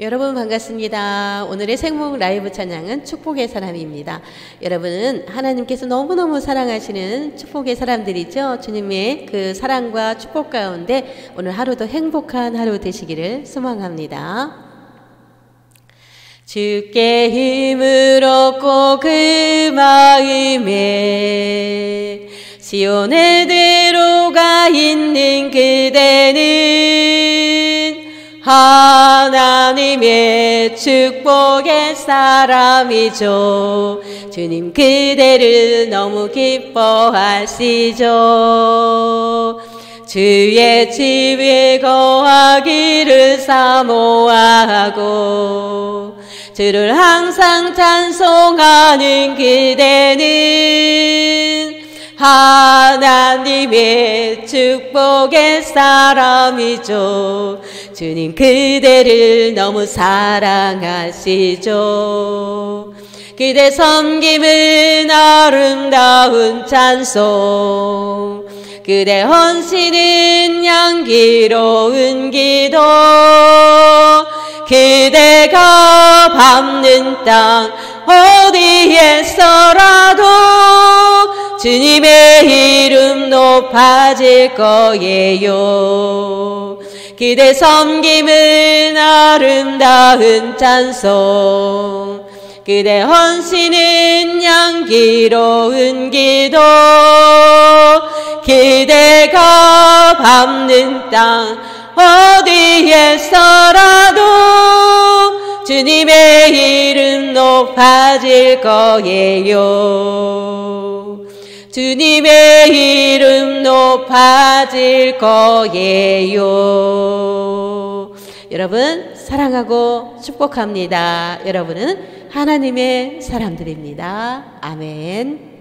여러분 반갑습니다. 오늘의 생목 라이브 찬양은 축복의 사람입니다. 여러분은 하나님께서 너무너무 사랑하시는 축복의 사람들이죠. 주님의 그 사랑과 축복 가운데 오늘 하루도 행복한 하루 되시기를 소망합니다. 주께 힘을 얻고 그 마음에 시온의 대로가 있는 그대는 하나님의 축복의 사람이죠. 주님 그대를 너무 기뻐하시죠. 주의 집에 거하기를 사모하고 주를 항상 찬송하는 그대는 하나님의 축복의 사람이죠. 주님 그대를 너무 사랑하시죠. 그대 섬김은 아름다운 찬송. 그대 헌신은 향기로운 기도. 그대가 밟는 땅 어디에서라도 주님의 이름 높아질 거예요. 그대 섬김은 아름다운 찬송 그대 헌신은 향기로운 기도 그대가 밟는 땅 어디에서라도 주님의 이름 높아질 거예요. 주님의 이름 높아질 거예요. 여러분, 사랑하고 축복합니다. 여러분은 하나님의 사람들입니다. 아멘.